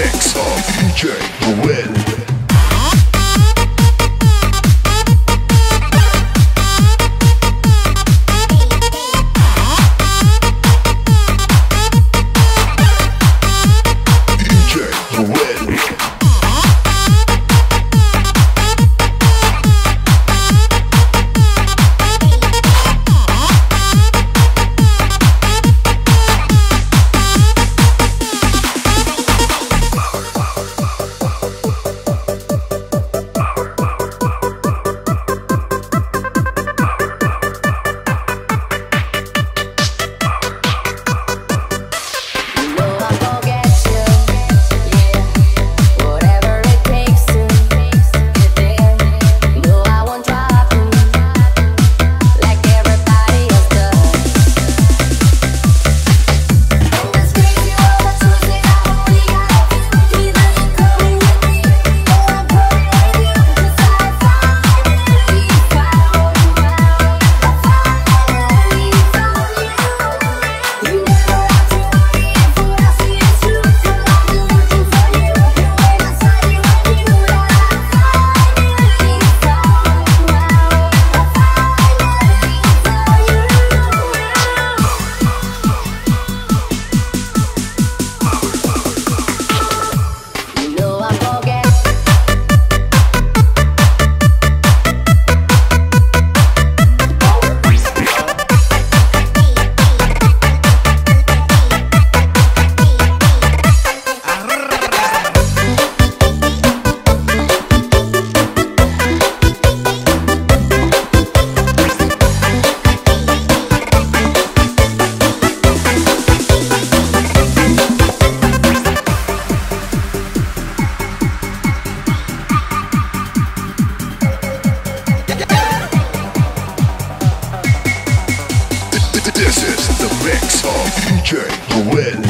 mix of DJ Red. Soft DJ Duel.